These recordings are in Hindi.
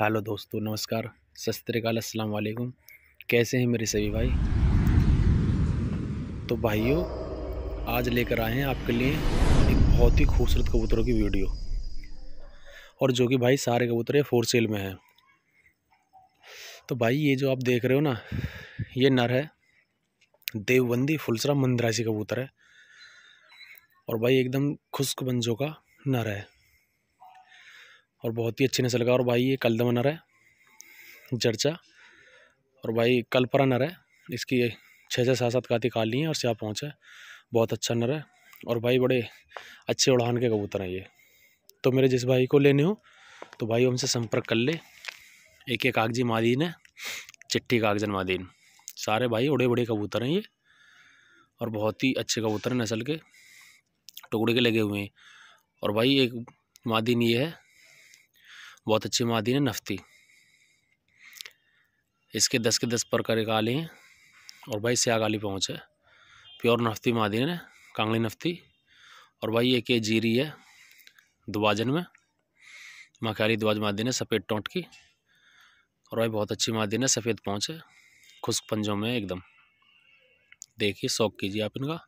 हेलो दोस्तों, नमस्कार। सतरीकाल अस्सलाम वालेकुम। कैसे हैं मेरे सभी भाई? तो भाइयों, आज लेकर आए हैं आपके लिए एक बहुत ही खूबसूरत कबूतरों की वीडियो। और जो कि भाई सारे कबूतर फोर सेल में हैं। तो भाई, ये जो आप देख रहे हो ना, ये नर है। देवबंदी फुलसरा मंदरासी कबूतर है। और भाई, एकदम खुश्क बंजों का नर है। और बहुत ही अच्छी नस्ल का और भाई, ये कलदम नर है, जर्चा। और भाई कलपरा नर है। इसकी छः से सात सात काती काली हैं और स्या पहुँच है। बहुत अच्छा नर है। और भाई, बड़े अच्छे उड़ान के कबूतर हैं ये। तो मेरे जिस भाई को लेने हो तो भाई हमसे संपर्क कर ले। एक एक कागज़ी मादीन है, चिट्ठी कागजन मादीन सारे भाई उड़े बड़े कबूतर हैं ये। और बहुत ही अच्छे कबूतर हैं नस्ल के। टुकड़े के लगे हुए हैं। और भाई, एक मादीन ये है बहुत अच्छी मादी है नफ्ती। इसके दस के दस पर कर काले हैं और भाई स्यागाली पहुँच है। प्योर नफ्ती मादी है कांगड़ी नफ्ती। और भाई एक ये जीरी है, दुबाजन में। मखाली दुबाज मादी है सफ़ेद टोंट की। और भाई बहुत अच्छी मादी है सफ़ेद पहुँच है, खुश्क पंजों में एकदम। देखिए, शौक कीजिए आप इनका।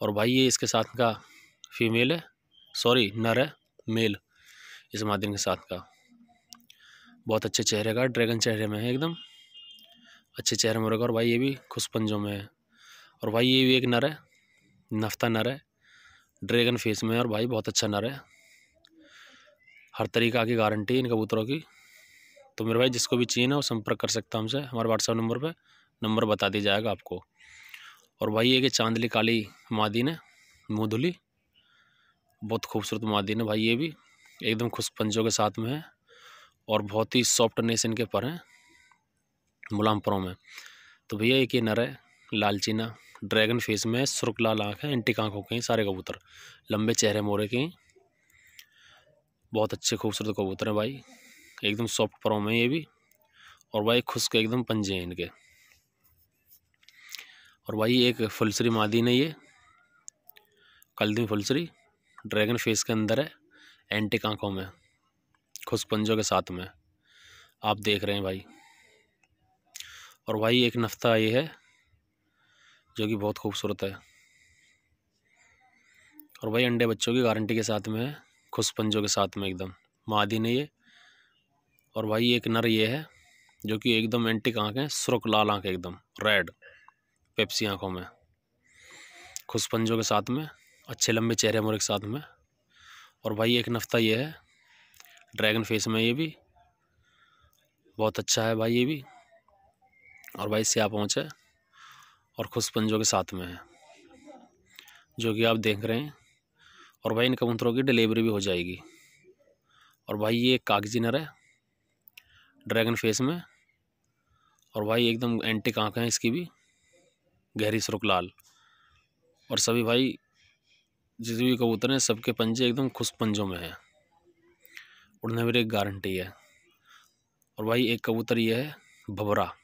और भाई ये इसके साथ का फीमेल है सॉरी नर है मेल इस मादिन के साथ का। बहुत अच्छे चेहरे का, ड्रैगन चेहरे में है एकदम। अच्छे चेहरे में रहेगा और भाई ये भी खुशपंजों में है। और भाई ये भी एक नर है, नफ्ता नर है, ड्रैगन फेस में है और भाई बहुत अच्छा नर है। हर तरीका की गारंटी इन कबूतरों की। तो मेरे भाई जिसको भी चाहिए ना वो संपर्क कर सकता हमसे, हमारे व्हाट्सएप नंबर पे, नंबर बता दिया जाएगा आपको। और भाई ये कि चांदली काली मादीन है, मुँह बहुत खूबसूरत मादीन है भाई ये भी। एकदम खुश पंजों के साथ में है और बहुत ही सॉफ्ट सॉफ्टनेस इनके पर हैं मुलाम परों में। तो भैया एक ये नर है, लालचीना, ड्रैगन फेस में सुर्ख लाल आँख है एंटी आँखों के सारे कबूतर। लंबे चेहरे मोरे के बहुत अच्छे खूबसूरत कबूतर हैं भाई। एकदम सॉफ्ट परों में ये भी। और भाई खुश्क एकदम पंजे हैं इनके। और भाई एक फुलसरी मादी ने ये कलदी फुलसरी, ड्रैगन फेस के अंदर है। एंटिक आँखों में खुश पंजों के साथ में, आप देख रहे हैं भाई। और भाई एक नफ्ता ये है, जो कि बहुत खूबसूरत है। और भाई अंडे बच्चों की गारंटी के साथ में है खुश पंजों के साथ में एकदम। मादी ने ये, और भाई एक नर ये है, जो कि एकदम एंटिक आँख है, सुरख लाल आँख एकदम, रेड, पेप्सी आँखों में। खुश पंजों के साथ में, अच्छे लंबे चेहरे मोरे के साथ में और भाई एक नफ्ता ये है ड्रैगन फेस में ये भी। बहुत अच्छा है भाई ये भी। और भाई स्या पहुँच है और खुश पंजों के साथ में है, जो कि आप देख रहे हैं। और भाई इन कबूतरों की डिलीवरी भी हो जाएगी। और भाई ये कागज़ी नर है ड्रैगन फेस में। और भाई एकदम एंटिक आँख हैं इसकी भी, गहरी सुरुख लाल। और सभी भाई जितने भी कबूतर हैं, सबके पंजे एकदम खुश पंजों में हैं। उड़ने मेरी एक गारंटी है। और भाई, एक कबूतर ये है भबरा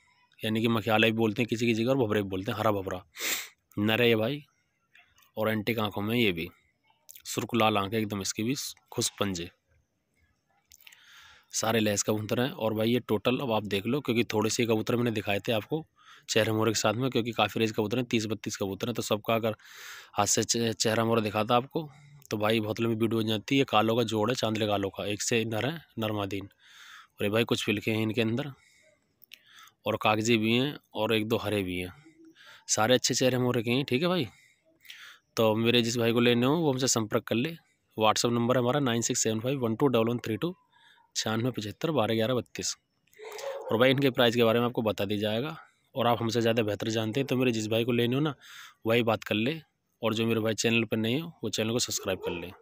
यानी कि मखियाला भी बोलते हैं किसी की जगह और भबरे भी बोलते हैं, हरा भबरा नरे है भाई, और एंटिक आँखों में ये भी। सुर्ख लाल आँखें, एकदम इसकी भी खुश पंजे। सारे लहस कबूतर हैं। और भाई ये टोटल अब आप देख लो, क्योंकि थोड़े से कबूतर मैंने दिखाए थे आपको, चेहरा मोरे के साथ में, क्योंकि काफ़ी रेज कबूतर हैं तीस बत्तीस कबूतर हैं। तो सबका अगर हाथ से चेहरा मोरा दिखाता आपको तो भाई बहुत लंबी वीडियो बन जाती है। कालों का जोड़ है, चांदले कालों का, एक से नर है, नरमादीन। और ये भाई कुछ फिलके हैं इनके अंदर, और कागज़ी भी हैं, और एक दो हरे भी हैं। सारे अच्छे चेहरे मोरे के हैं, ठीक है भाई? तो मेरे जिस भाई को लेने हो, वो हमसे संपर्क कर ले। व्हाट्सअप नंबर है हमारा nine six seven five one two double one three two. छियानवे पचहत्तर, बारह ग्यारह बत्तीस। और भाई इनके प्राइस के बारे में आपको बता दिया जाएगा। और आप हमसे ज़्यादा बेहतर जानते हैं तो मेरे जिस भाई को लेने हो ना, वही बात कर ले। और जो मेरे भाई चैनल पर नहीं हो, वो चैनल को सब्सक्राइब कर लें।